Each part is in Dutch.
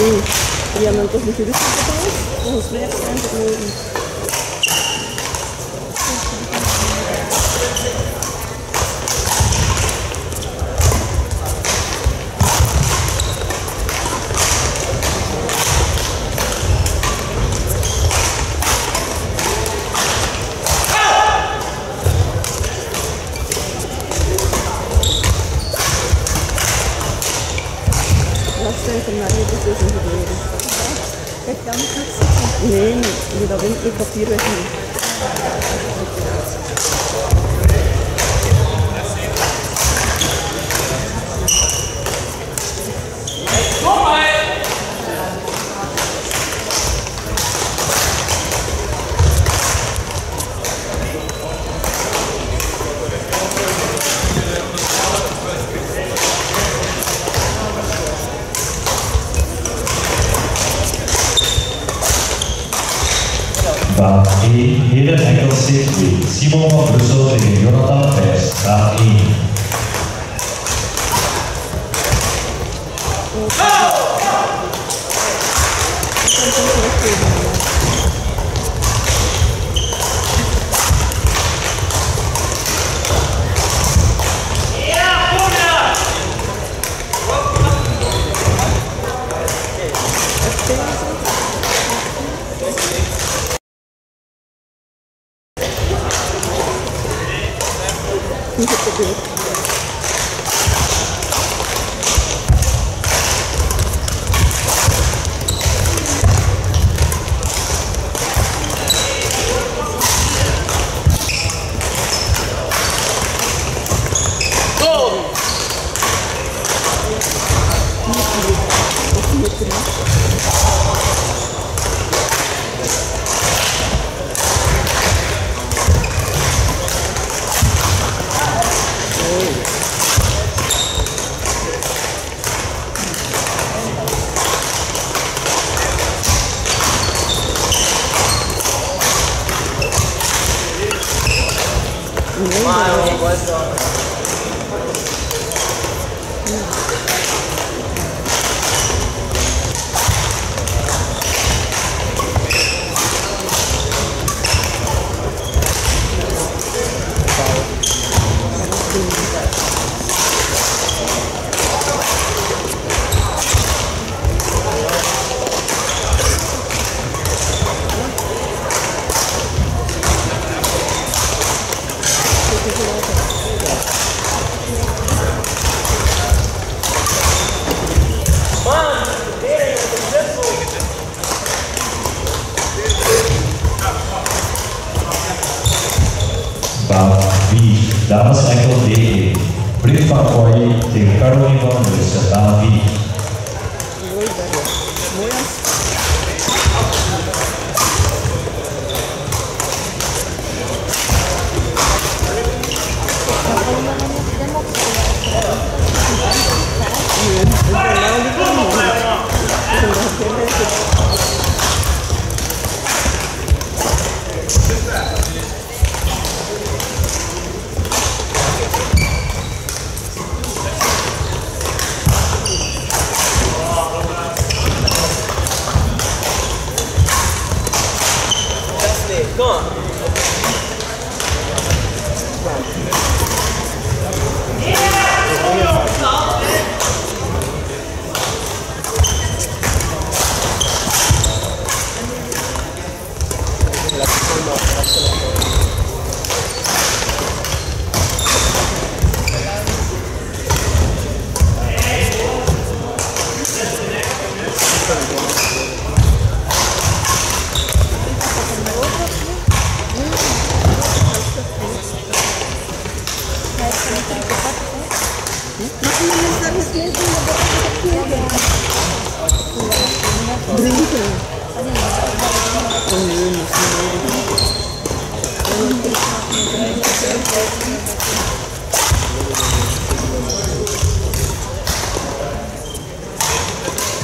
Wir haben dann doch nicht viel Wissen gebaut. Und das wäre einfach nur wieder Wind, ich kapiere es nicht. Hayden Echo Safety, Simon Brusso de Jonathan Pérez, Darlene. Oh!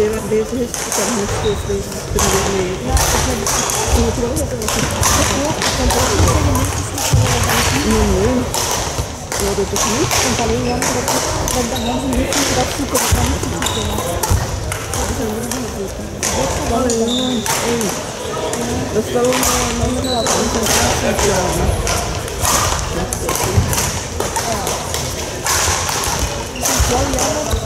there are places to come to this place to be made. No, no. Yeah, they just need to come to this place. They don't want to be able to come to this place. They don't want to be able to come to this place. Oh, no, no. Let's go on the other side. I'm going to have to come to this place. Yeah. This is so young.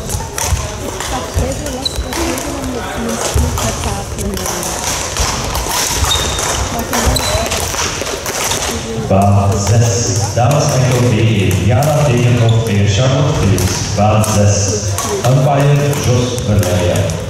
Bar 6, Damas Mekobe, Jana Degenhoff, Charlotte Phillips, Bar 6, Umpire Schuss, Vermeyer.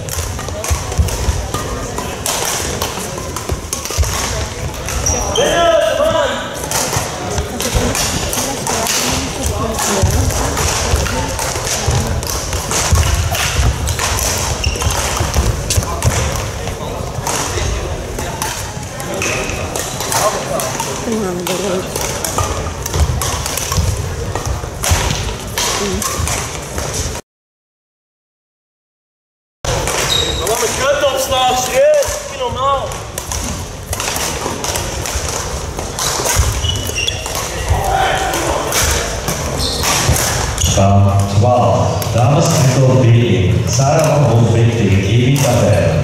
2015, Evie Tabella.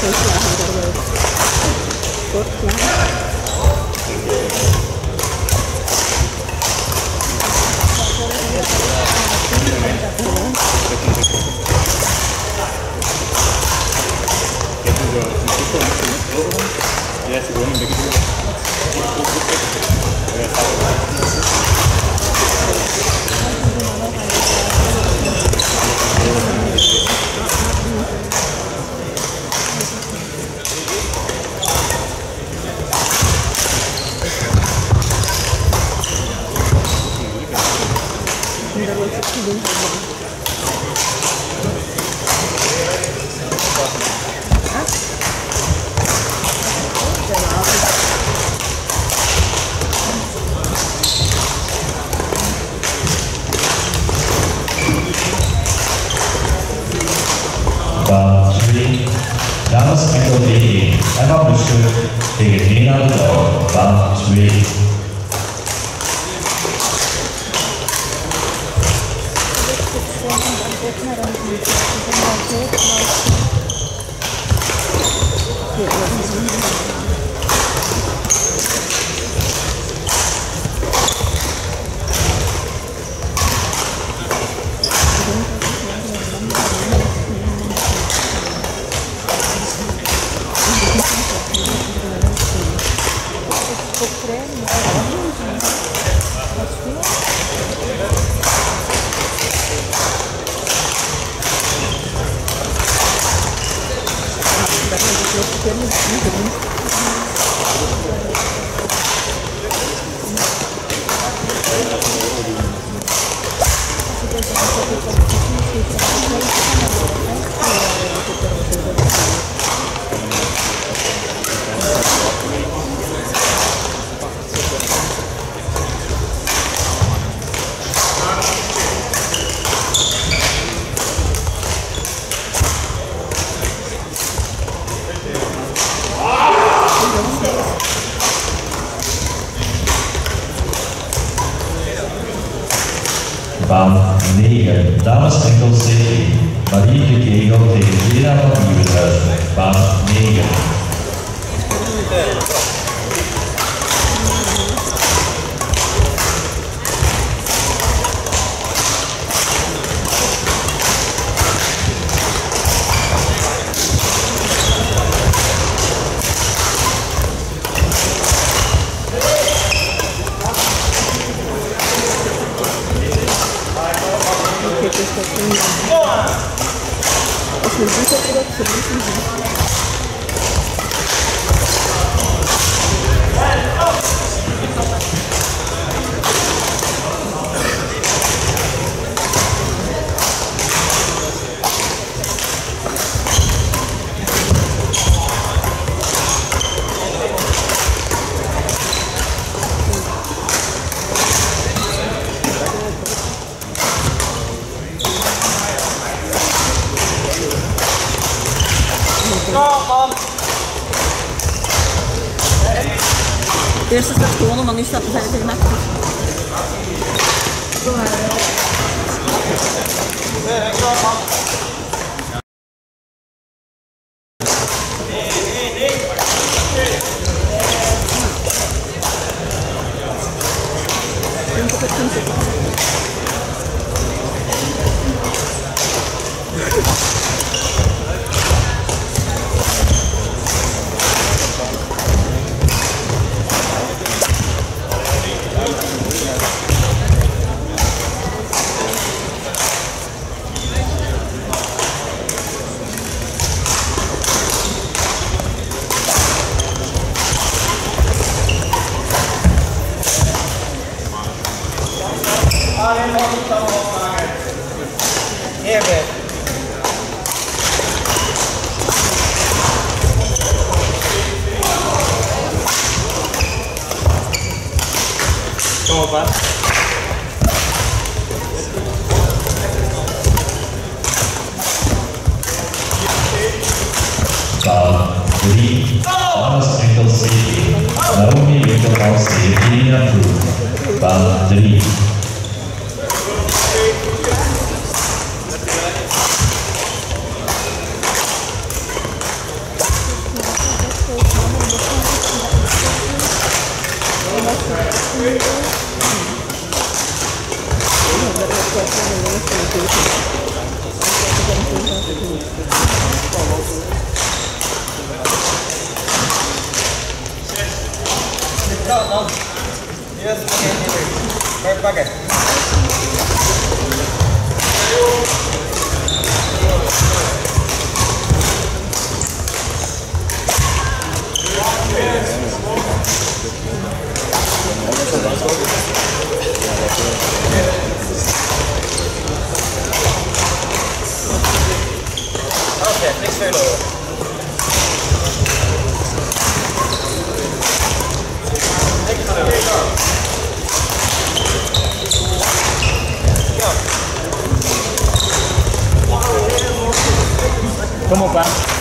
so slow. 去轮船吗？creme é lindo. Assim. Dá pra ver que eu fiquei muito lindo, né? Eerst is dat gewonnen, maar nu staat de vijf tegen achter. Punt Voy para acá. Okay, next photo. Como vai?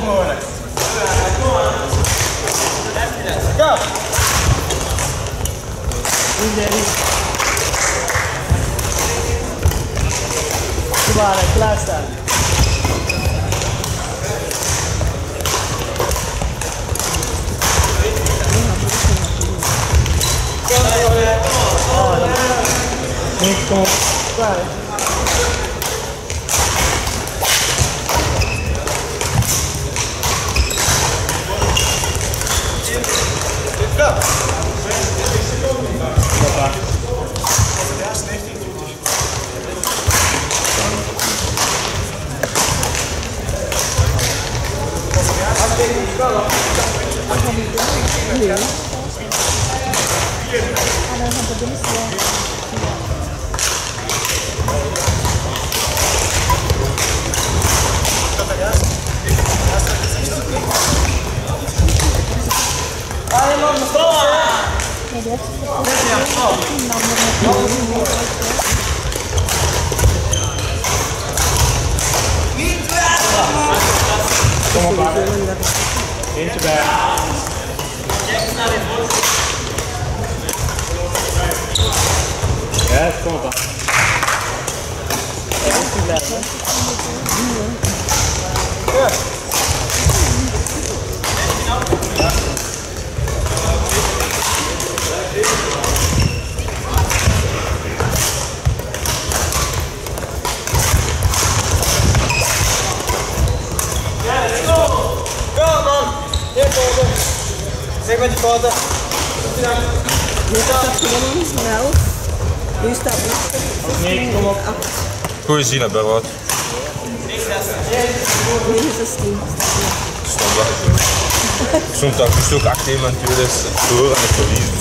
ancora. Go! Ecco. Guarda, classa! Nico, vai. Yeah. I don't have the 그냥 써. Nee, kom op. Goeie zin, Berwoud. 916. Stond dat. Stond daar juist ook achter iemand natuurlijk. Door het verliezen.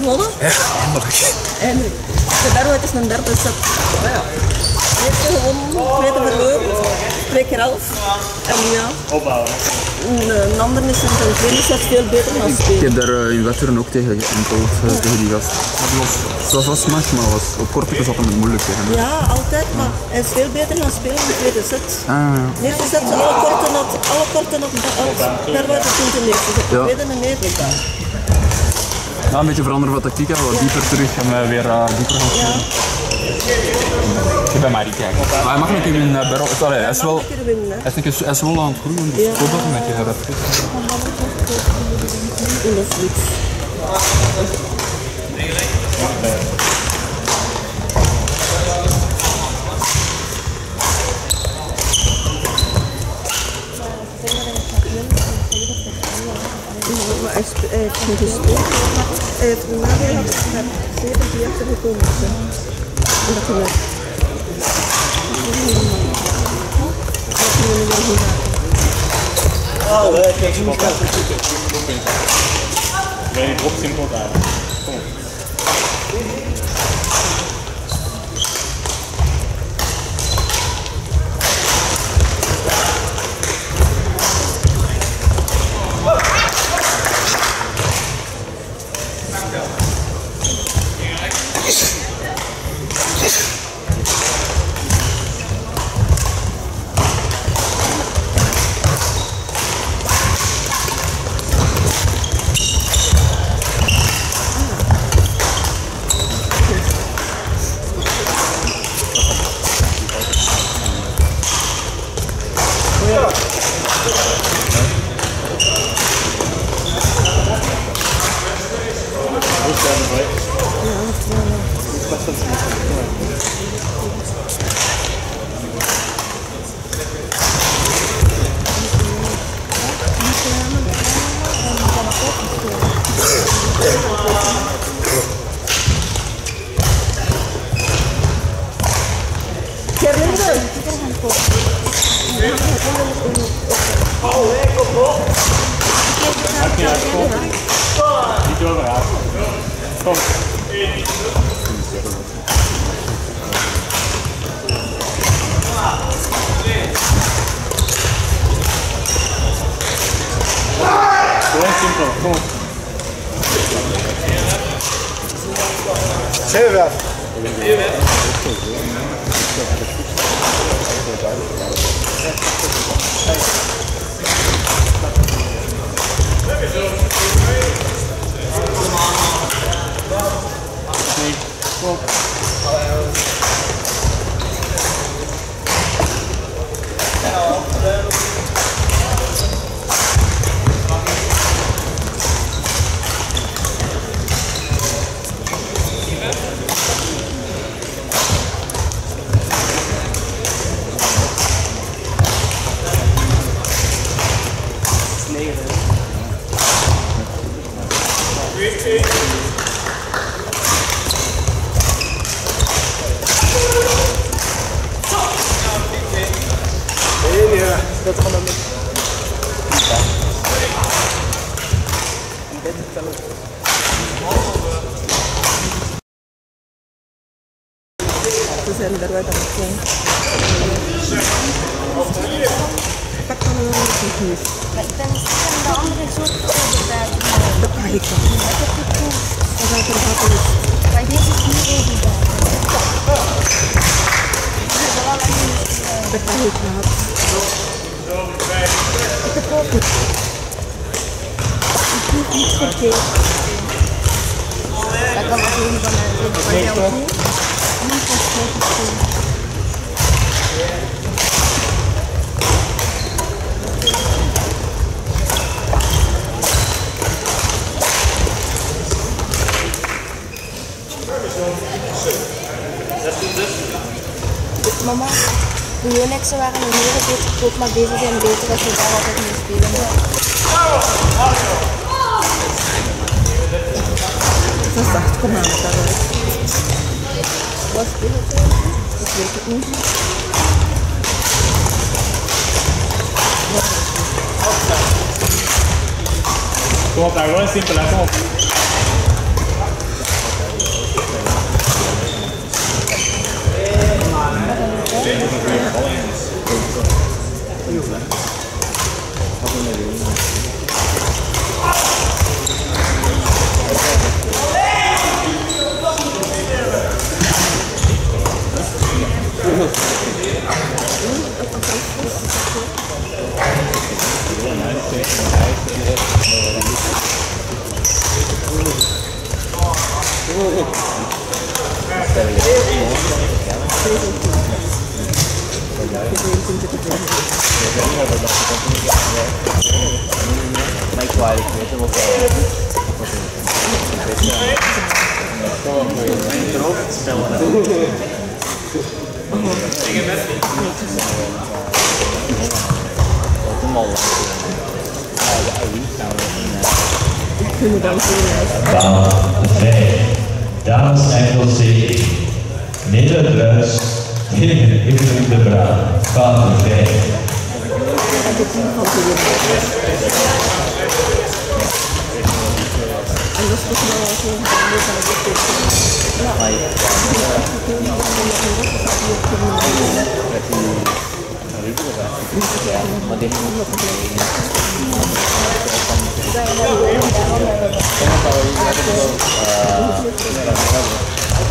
Gewonnen? Eindelijk. De derde is een derde set. Eerste gewonnen, tweede verloren, twee keer elf. En ja, Opbouwen. een, een ander is in zijn tweede set veel beter gaan Ik heb daar eh, in Wetteren ook tegen geënteld, eh, tegen die gast. Was, was match, maar was, op korte zat hem moeilijk tegen. Ja, altijd, maar hij is veel beter gaan spelen in de tweede set. Ah, ja. De eerste set, alle korten had, alle korten had, had Berwaard het in de eerste. Dus de Ja. tweede een meter. Ja, een beetje veranderen van tactiek, wat dieper terug en eh, weer eh, dieper gaan spelen. Ik ben maar kijken. Maar hij mag een keer in uh, Berro. Allee, hij is wel, hij is, hij wel aan het groeien, dus ik hoop dat hij een keer dat hij hij heeft gespeeld. Hij heeft een nadeel met zeven die achtergekomen zijn. En dat hij Ah, é, tem que voltar pro. Vem, vou se incomodar. сохранить надо. Это попыт. Так, а вот он понравился поделку. Ну, посмотрим. Mama. Unixen waren een hele grote groep, maar deze zijn beter als je daar altijd mee spelen. Dat is zacht, kom aan, daaruit. Wat speelt het? Ik weet het niet. Kom op, nou gewoon simpel, hè, Oh, oh. Zien. Baan 5. Dames enkel C. Nederduits tegen Evelien de Braan. Baan 5. En dat is Kevin Ibrahim Debra, Father Day. Saya mau tahu ini ada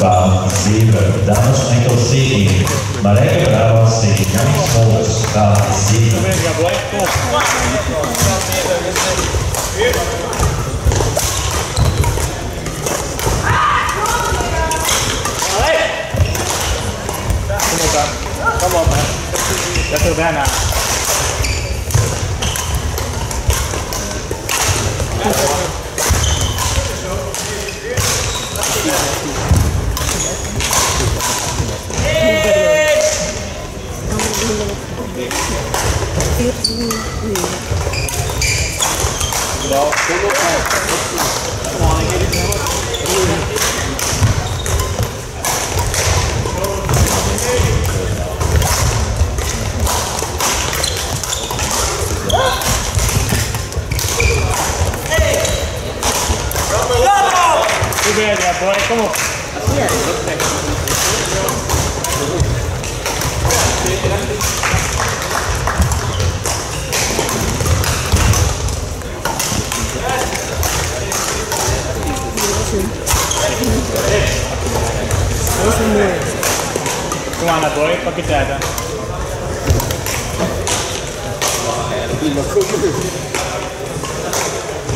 Bow, zebra, damas é ankle seeking, é. Marek Brava seeking, coming smallers, bow, zebra. Come on, man. That's a banana. Too bad. Come on. Yeah. Ioana 2, paketete.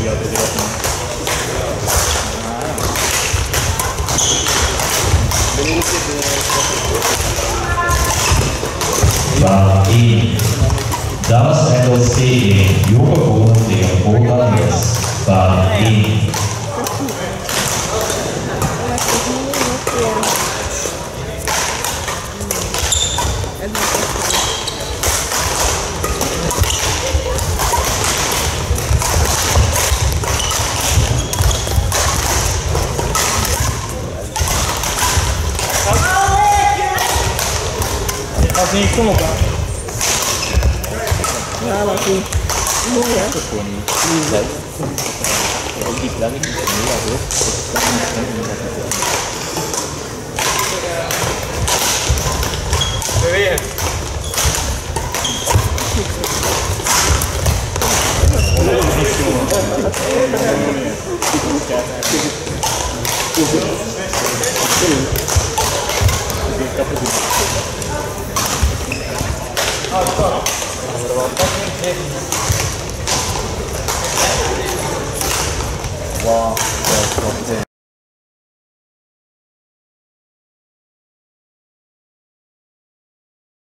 Io ti dirò War ihn. Das Endostenie, Joghurt und der Obernis, war. に行くのか？やばくもうやここに行くおじいちゃんが見えるやろすごい。 와, 와, 와, 와,